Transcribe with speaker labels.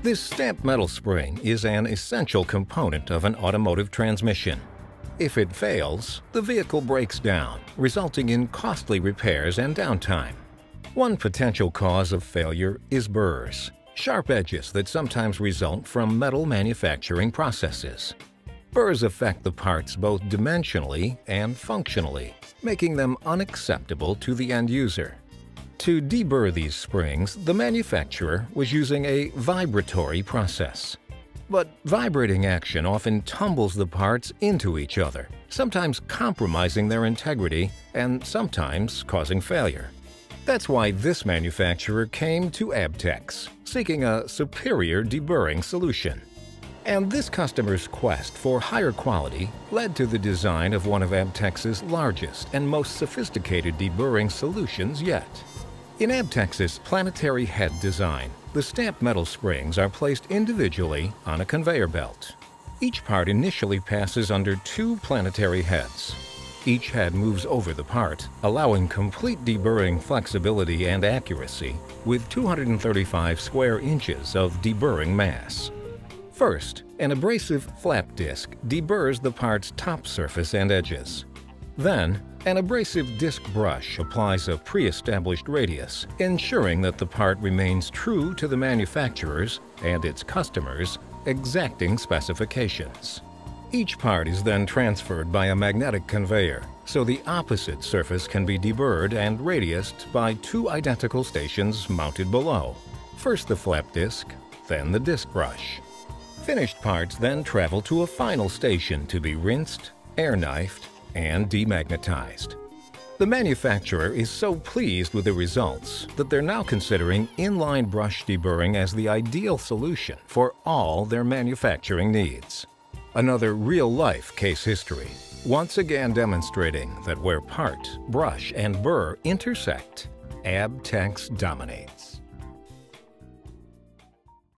Speaker 1: This stamped metal spring is an essential component of an automotive transmission. If it fails, the vehicle breaks down, resulting in costly repairs and downtime. One potential cause of failure is burrs, sharp edges that sometimes result from metal manufacturing processes. Burrs affect the parts both dimensionally and functionally, making them unacceptable to the end user. To deburr these springs, the manufacturer was using a vibratory process. But vibrating action often tumbles the parts into each other, sometimes compromising their integrity and sometimes causing failure. That's why this manufacturer came to Abtex, seeking a superior deburring solution. And this customer's quest for higher quality led to the design of one of Abtex's largest and most sophisticated deburring solutions yet. In Abtex's planetary head design, the stamped metal springs are placed individually on a conveyor belt. Each part initially passes under two planetary heads. Each head moves over the part, allowing complete deburring flexibility and accuracy with 235 square inches of deburring mass. First, an abrasive flap disc deburrs the part's top surface and edges. Then, an abrasive disc brush applies a pre-established radius, ensuring that the part remains true to the manufacturer's and its customers' exacting specifications. Each part is then transferred by a magnetic conveyor, so the opposite surface can be deburred and radiused by two identical stations mounted below. First the flap disc, then the disc brush. Finished parts then travel to a final station to be rinsed, air knifed, and demagnetized. The manufacturer is so pleased with the results that they're now considering inline brush deburring as the ideal solution for all their manufacturing needs. Another real-life case history, once again demonstrating that where part, brush, and burr intersect, Abtex dominates.